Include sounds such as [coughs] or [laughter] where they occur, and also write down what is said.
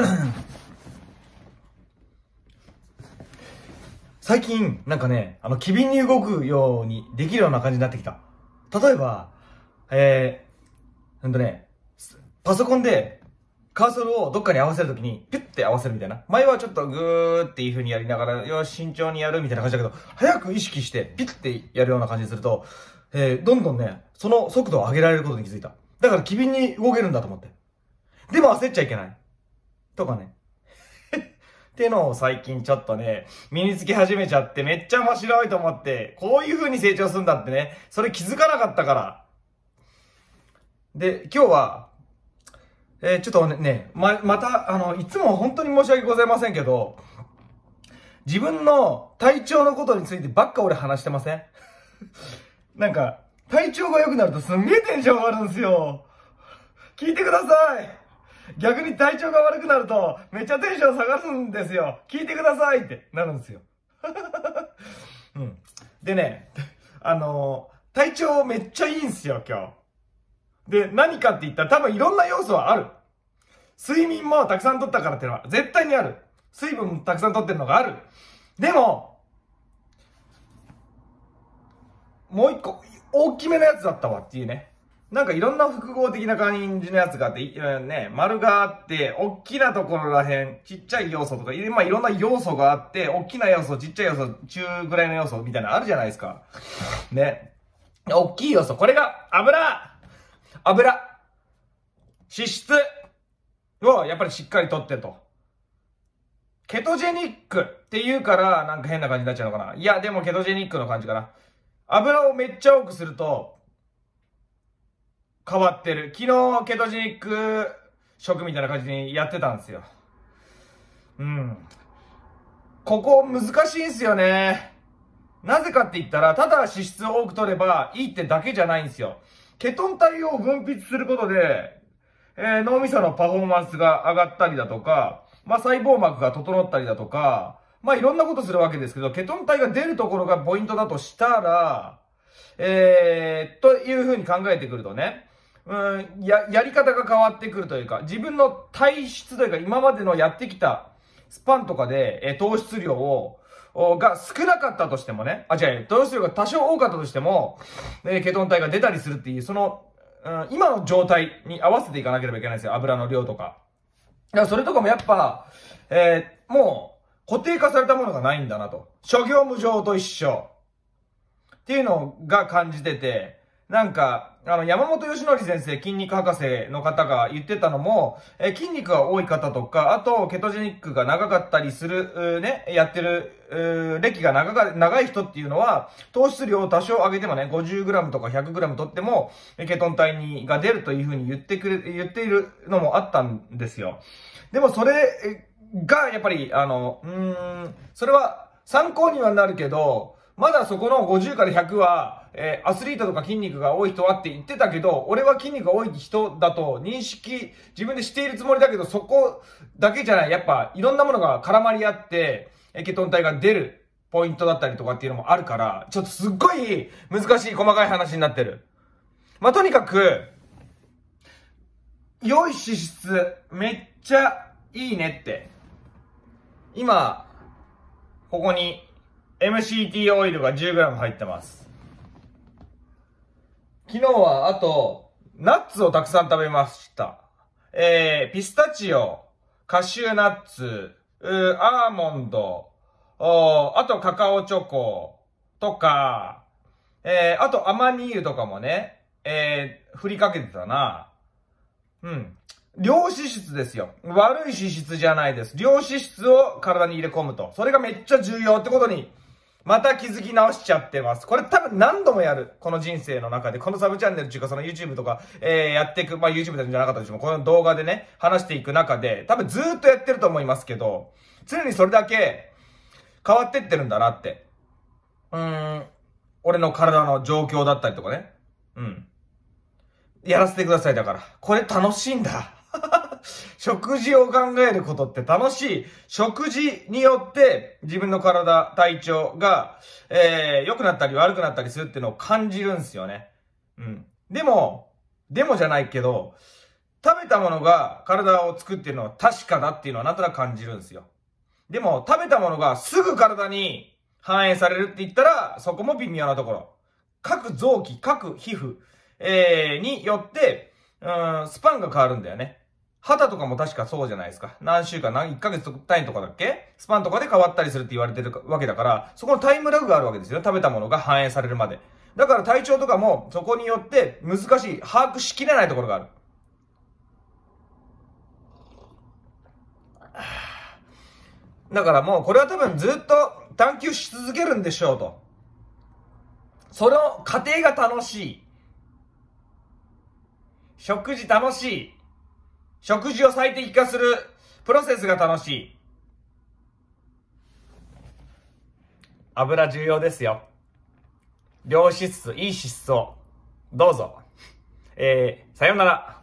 [coughs] 最近、なんかね、あの、機敏に動くようにできるような感じになってきた。例えば、えー、ほんとね、パソコンで、カーソルをどっかに合わせるときに、ピュッて合わせるみたいな。前はちょっとグーっていう風にやりながら、よし、慎重にやるみたいな感じだけど、早く意識して、ピュッてやるような感じにすると、えー、どんどんね、その速度を上げられることに気づいた。だから機敏に動けるんだと思って。でも焦っちゃいけない。とかね。[laughs] ってのを最近ちょっとね、身につけ始めちゃってめっちゃ面白いと思って、こういう風に成長するんだってね、それ気づかなかったから。で、今日は、えー、ちょっとね、ま、また、あの、いつも本当に申し訳ございませんけど、自分の体調のことについてばっか俺話してません？[laughs] なんか、体調が良くなるとすんげえテンション上がるんですよ。聞いてください逆に体調が悪くなると、めっちゃテンション下がるんですよ。聞いてくださいってなるんですよ。[laughs] うん。でね、あのー、体調めっちゃいいんですよ、今日。で、何かって言ったら多分いろんな要素はある。睡眠もたくさん取ったからっていうのは絶対にある。水分もたくさん取ってるのがある。でも、もう一個、大きめのやつだったわっていうね。なんかいろんな複合的な感じのやつがあって、ね、丸があって、大きなところらへん、ちっちゃい要素とか、まあいろんな要素があって、大きな要素、ちっちゃい要素、中ぐらいの要素みたいなのあるじゃないですか。ね。大きい要素、これが油油脂質をやっぱりしっかりとってと。ケトジェニックって言うから、なんか変な感じになっちゃうのかな。いや、でもケトジェニックの感じかな。油をめっちゃ多くすると、変わってる。昨日、ケトジニック食みたいな感じにやってたんですよ。うん。ここ難しいんすよね。なぜかって言ったら、ただ脂質を多く取ればいいってだけじゃないんですよ。ケトン体を分泌することで、えー、脳みそのパフォーマンスが上がったりだとか、まあ、細胞膜が整ったりだとか、まあ、いろんなことするわけですけど、ケトン体が出るところがポイントだとしたら、えー、というふうに考えてくるとね、うん、や、やり方が変わってくるというか、自分の体質というか、今までのやってきたスパンとかで、え糖質量を、が少なかったとしてもね、あ、違う、糖質量が多少多かったとしても、えケトン体が出たりするっていう、その、うん、今の状態に合わせていかなければいけないんですよ。油の量とか。だからそれとかもやっぱ、えー、もう、固定化されたものがないんだなと。諸行無常と一緒。っていうのが感じてて、なんか、あの、山本義則先生、筋肉博士の方が言ってたのも、え筋肉が多い方とか、あと、ケトジェニックが長かったりする、ね、やってる、歴が長か、長い人っていうのは、糖質量を多少上げてもね、50g とか 100g 取っても、ケトン体に、が出るというふうに言ってくれ、言っているのもあったんですよ。でもそれが、やっぱり、あの、うん、それは参考にはなるけど、まだそこの50から100は、えー、アスリートとか筋肉が多い人はって言ってたけど、俺は筋肉が多い人だと認識、自分でしているつもりだけど、そこだけじゃない。やっぱ、いろんなものが絡まり合って、えケトン体が出るポイントだったりとかっていうのもあるから、ちょっとすっごい難しい細かい話になってる。まあ、とにかく、良い脂質、めっちゃいいねって。今、ここに MCT オイルが 10g 入ってます。昨日は、あと、ナッツをたくさん食べました。えー、ピスタチオ、カシューナッツ、うアーモンド、おあとカカオチョコとか、えー、あとアマニ油とかもね、えー、振りかけてたな。うん。量脂質ですよ。悪い脂質じゃないです。量脂質を体に入れ込むと。それがめっちゃ重要ってことにまた気づき直しちゃってます。これ多分何度もやる。この人生の中で。このサブチャンネルっていうかその YouTube とか、えー、やっていく。まあ YouTube じゃなかったとしても、この動画でね、話していく中で、多分ずっとやってると思いますけど、常にそれだけ変わってってるんだなって。うーん。俺の体の状況だったりとかね。うん。やらせてください。だから。これ楽しいんだ。食事を考えることって楽しい。食事によって自分の体、体調が、えー、良くなったり悪くなったりするっていうのを感じるんですよね。うん。でも、でもじゃないけど、食べたものが体を作ってるのは確かだっていうのはなんとなく感じるんですよ。でも、食べたものがすぐ体に反映されるって言ったら、そこも微妙なところ。各臓器、各皮膚、えー、によって、うん、スパンが変わるんだよね。肌とかも確かそうじゃないですか。何週間、何、1ヶ月単位とかだっけ？スパンとかで変わったりするって言われてるわけだから、そこのタイムラグがあるわけですよ。食べたものが反映されるまで。だから体調とかも、そこによって難しい、把握しきれないところがある。だからもう、これは多分ずっと探求し続けるんでしょうと。その過程が楽しい。食事楽しい。食事を最適化するプロセスが楽しい。油重要ですよ。良質、いい脂質を。どうぞ。えー、さようなら。